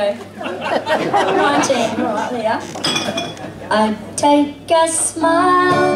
go. One, two, right, Leah. I take a smile